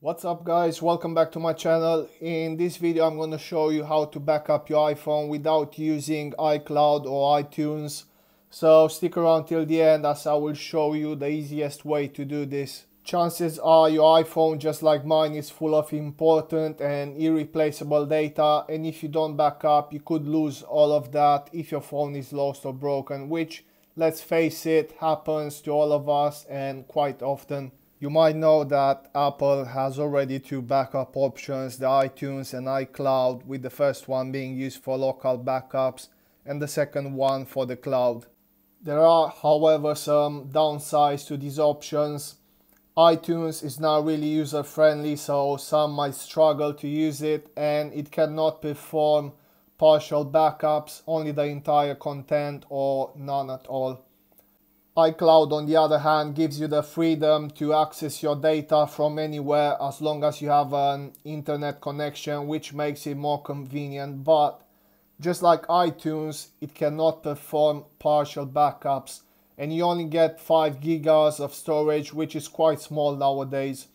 What's up guys, welcome back to my channel. In this video I'm going to show you how to back up your iPhone without using iCloud or iTunes. So stick around till the end as I will show you the easiest way to do this. Chances are your iPhone just like mine is full of important and irreplaceable data and if you don't back up you could lose all of that if your phone is lost or broken which let's face it happens to all of us and quite often. You might know that Apple has already two backup options, the iTunes and iCloud, with the first one being used for local backups and the second one for the cloud. There are, however, some downsides to these options. iTunes is not really user friendly, so some might struggle to use it, and it cannot perform partial backups, only the entire content or none at all iCloud, on the other hand, gives you the freedom to access your data from anywhere as long as you have an internet connection, which makes it more convenient. But just like iTunes, it cannot perform partial backups, and you only get 5 gigas of storage, which is quite small nowadays.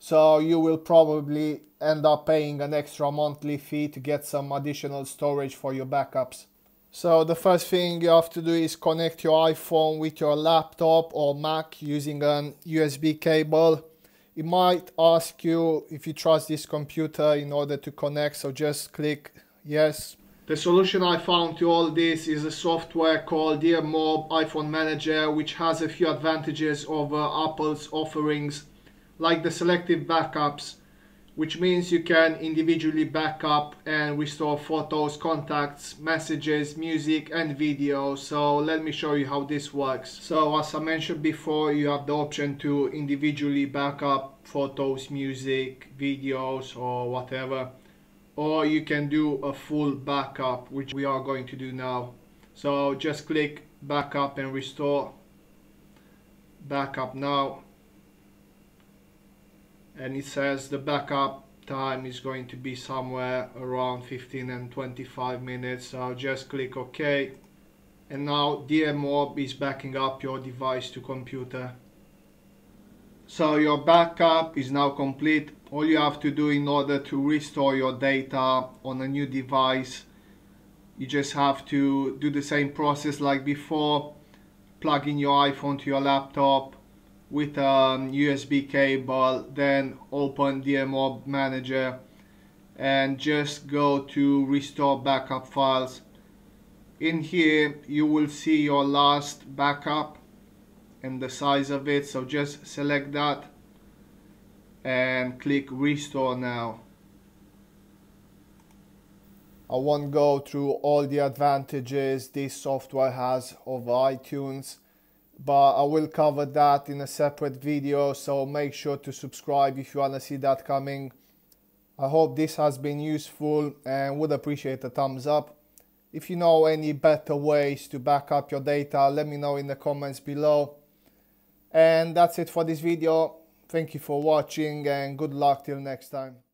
So you will probably end up paying an extra monthly fee to get some additional storage for your backups. So the first thing you have to do is connect your iPhone with your laptop or Mac using an USB cable. It might ask you if you trust this computer in order to connect, so just click yes. The solution I found to all this is a software called DearMob iPhone Manager, which has a few advantages over Apple's offerings, like the selective backups, which means you can individually back up and restore photos, contacts, messages, music and video. So let me show you how this works. So as I mentioned before, you have the option to individually back up photos, music, videos or whatever. Or you can do a full backup, which we are going to do now. So just click backup and restore. Backup now and it says the backup time is going to be somewhere around 15 and 25 minutes. So just click OK. And now DearMob is backing up your device to computer. So your backup is now complete. All you have to do in order to restore your data on a new device you just have to do the same process like before. Plug in your iPhone to your laptop with um, a USB cable then open DearMob manager and just go to restore backup files. In here you will see your last backup and the size of it so just select that and click restore now. I won't go through all the advantages this software has over iTunes but I will cover that in a separate video so make sure to subscribe if you want to see that coming. I hope this has been useful and would appreciate a thumbs up. If you know any better ways to back up your data let me know in the comments below. And that's it for this video. Thank you for watching and good luck till next time.